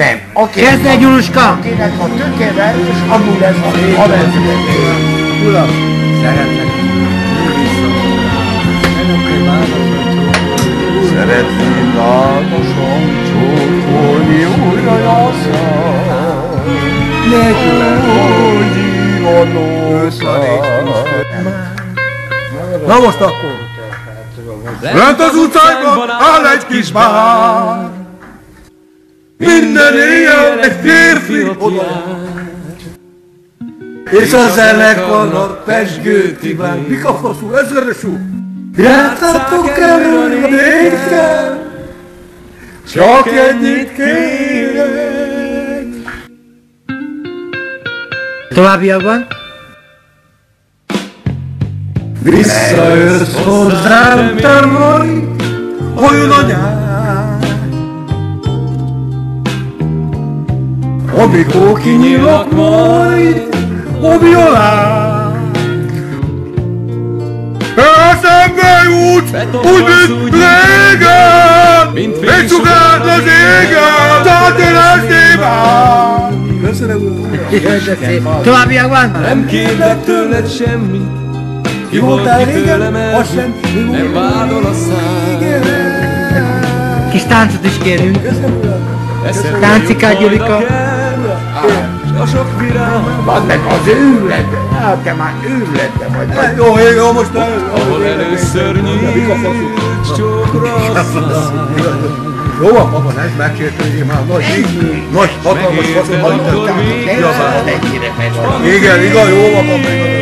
Nem. Aki, Kezd egy Gyuluska! akinek a tökével, és amúgy lesz a haverszülető. Uram, szeretlek. Szeretném látosom csókolni újra jasszal. Nélkül. Na most akkor. Lent az utcákban áll egy kis bár. Minden éjjel egy férfi oda És a zenekarnak pesgő kíván. Mik a faszú, ezeresú? Játszátok elő a népkel, csak ennyit kérek. Továbbiakban? Visszajössz hozzám, te majd, olyan a Amikor kinyílok majd a violán. Eszembe jut, úgy, mint régen, egy csukárt az égen, tehát én ezt imádom. Köszönöm, uram. Továbbiakban? Nem kérlek tőled semmit, Ki voltál régen? Azt sem. Nem vádol a szám. Kis táncot is kérünk. Táncikát, Gyurika. A a sok virág, Van meg az őrület. Hát te már őrületbe vagy. Jó, jó, jó, most el. ahol először nyílt csókra a. Jó, a papa, ne megkértőjél már nagy, nagy hatalmas faszom, Nem megy. Igen, igaz, jó, a papa.